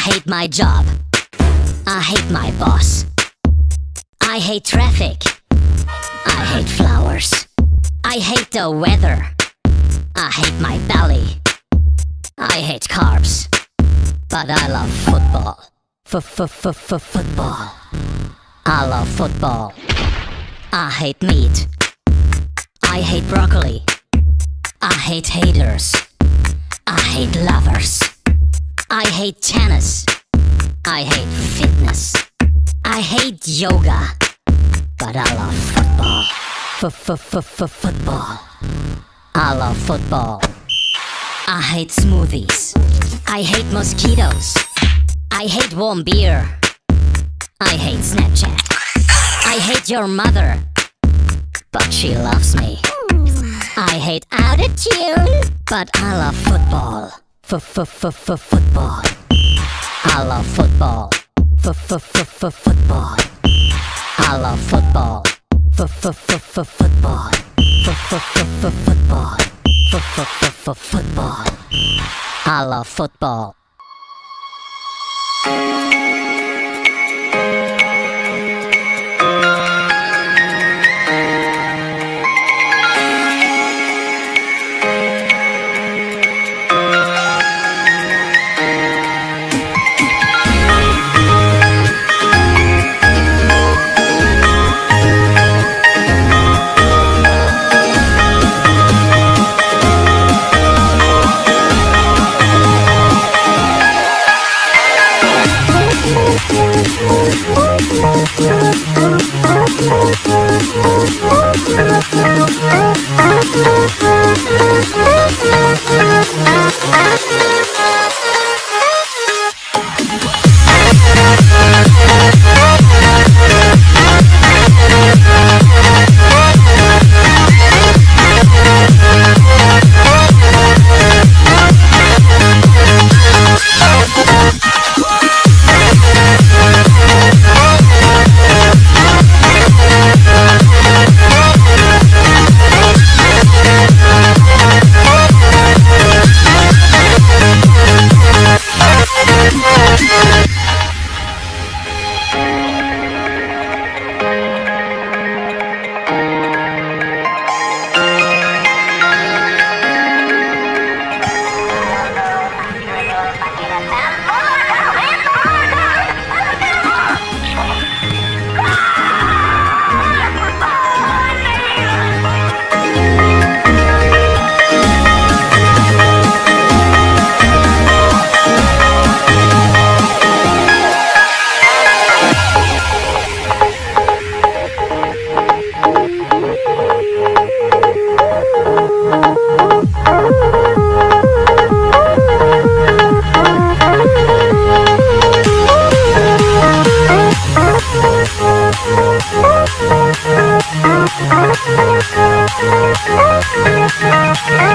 hate my job. I hate my boss. I hate traffic. I hate flowers. I hate the weather. I hate my belly. I hate carbs. But I love football. F-f-f-f-football. I love football. I hate meat. I hate broccoli. I hate haters. I hate lovers. I hate tennis. I hate fitness. I hate yoga. But I love football. F-f-f-f-football. I love football. I hate smoothies. I hate mosquitoes. I hate warm beer. I hate Snapchat. I hate your mother. But she loves me. I hate attitude. But I love football. F-f-f-f-football. I love football. F-f-f-f-football. I love football. F-f-f-f-football. F-f-f-f-football. F-f-f-f-football. I love football. Thank